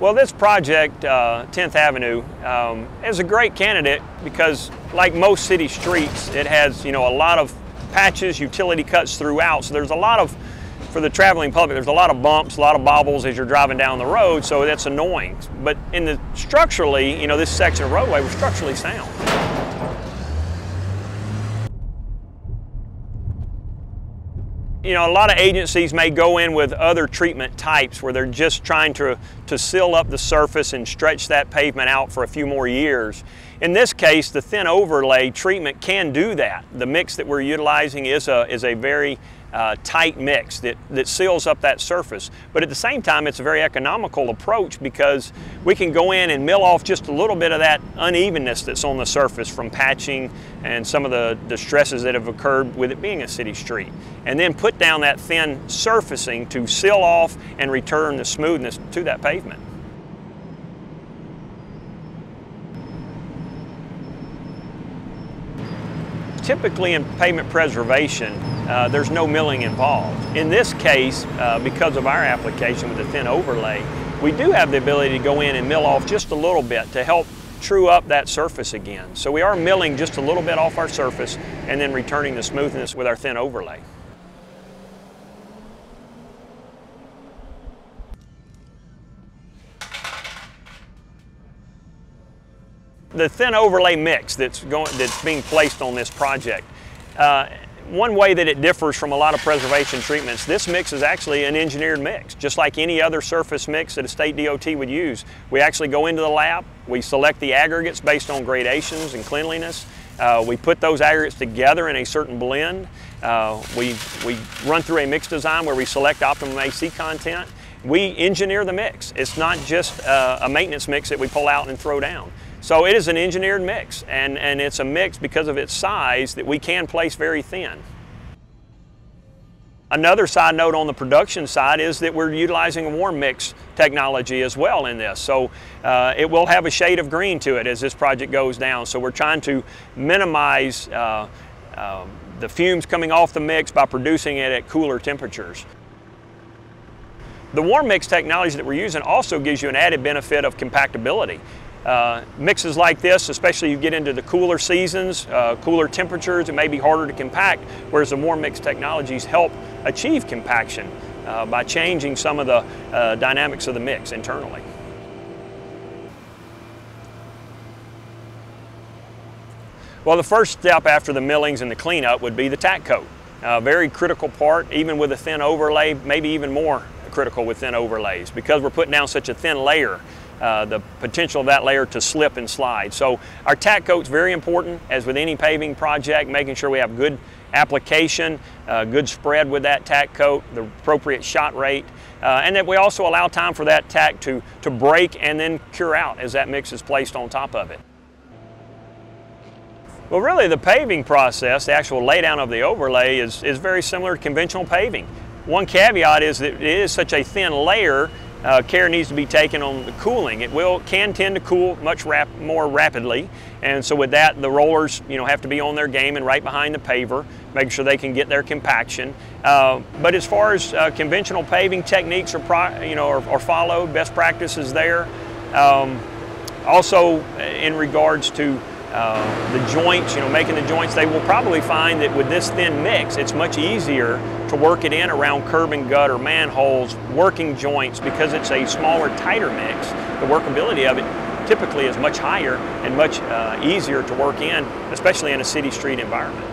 Well, this project, uh, 10th Avenue, um, is a great candidate because, like most city streets, it has you know a lot of patches, utility cuts throughout. So there's a lot of, for the traveling public, there's a lot of bumps, a lot of bobbles as you're driving down the road. So that's annoying. But in the structurally, you know, this section of roadway was structurally sound. You know, a lot of agencies may go in with other treatment types where they're just trying to, to seal up the surface and stretch that pavement out for a few more years. In this case, the thin overlay treatment can do that. The mix that we're utilizing is a, is a very uh, tight mix that, that seals up that surface. But at the same time, it's a very economical approach because we can go in and mill off just a little bit of that unevenness that's on the surface from patching and some of the, the stresses that have occurred with it being a city street. And then put down that thin surfacing to seal off and return the smoothness to that pavement. Typically in pavement preservation, uh, there's no milling involved. In this case, uh, because of our application with the thin overlay, we do have the ability to go in and mill off just a little bit to help true up that surface again. So we are milling just a little bit off our surface and then returning the smoothness with our thin overlay. the thin overlay mix that's, going, that's being placed on this project, uh, one way that it differs from a lot of preservation treatments, this mix is actually an engineered mix, just like any other surface mix that a state DOT would use. We actually go into the lab, we select the aggregates based on gradations and cleanliness. Uh, we put those aggregates together in a certain blend. Uh, we, we run through a mix design where we select optimum AC content. We engineer the mix. It's not just uh, a maintenance mix that we pull out and throw down. So it is an engineered mix, and, and it's a mix because of its size that we can place very thin. Another side note on the production side is that we're utilizing a warm mix technology as well in this. So uh, it will have a shade of green to it as this project goes down. So we're trying to minimize uh, uh, the fumes coming off the mix by producing it at cooler temperatures. The warm mix technology that we're using also gives you an added benefit of compactability. Uh, mixes like this, especially you get into the cooler seasons, uh, cooler temperatures, it may be harder to compact, whereas the warm mix technologies help achieve compaction uh, by changing some of the uh, dynamics of the mix internally. Well, the first step after the millings and the cleanup would be the tack coat. A very critical part, even with a thin overlay, maybe even more critical with thin overlays because we're putting down such a thin layer uh, the potential of that layer to slip and slide. So our tack coat is very important, as with any paving project, making sure we have good application, uh, good spread with that tack coat, the appropriate shot rate, uh, and that we also allow time for that tack to, to break and then cure out as that mix is placed on top of it. Well, really the paving process, the actual laydown of the overlay is, is very similar to conventional paving. One caveat is that it is such a thin layer uh, care needs to be taken on the cooling. It will can tend to cool much rap more rapidly, and so with that, the rollers you know have to be on their game and right behind the paver, making sure they can get their compaction. Uh, but as far as uh, conventional paving techniques are you know are, are, followed, best practices there. Um, also, in regards to uh, the joints, you know, making the joints, they will probably find that with this thin mix, it's much easier to work it in around curb and gutter, manholes, working joints, because it's a smaller, tighter mix. The workability of it typically is much higher and much uh, easier to work in, especially in a city street environment.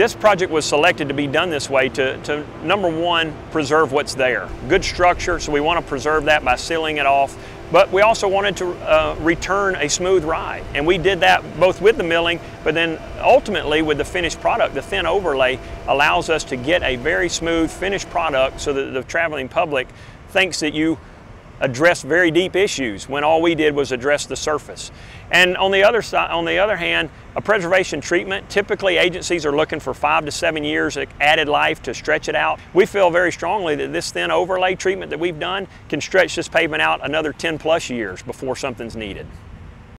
This project was selected to be done this way to, to, number one, preserve what's there. Good structure, so we want to preserve that by sealing it off. But we also wanted to uh, return a smooth ride. And we did that both with the milling, but then ultimately with the finished product. The thin overlay allows us to get a very smooth finished product so that the traveling public thinks that you address very deep issues when all we did was address the surface. And on the other side, on the other hand, a preservation treatment, typically agencies are looking for five to seven years of added life to stretch it out. We feel very strongly that this thin overlay treatment that we've done can stretch this pavement out another 10 plus years before something's needed.